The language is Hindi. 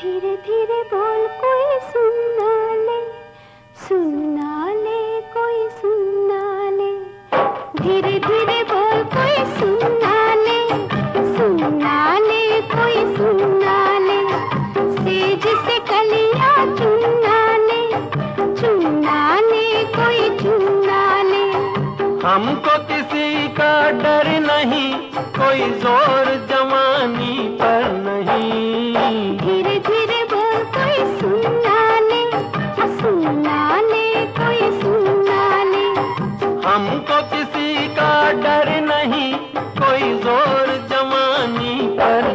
धीरे धीरे बोल, कोई सुनना ले। सुनना ले, कोई सुनना ले। धीरे धीरे बोल, कोई सुनना ले। सुनना ले, कोई सुनना ले। सेज से कलिया चुनना ले। चुनना ले, कोई चुनना ले। हमको किसी का डर नहीं, कोई ज़ोर जवानी पर हमको किसी का डर नहीं कोई ज़ोर जमानी पर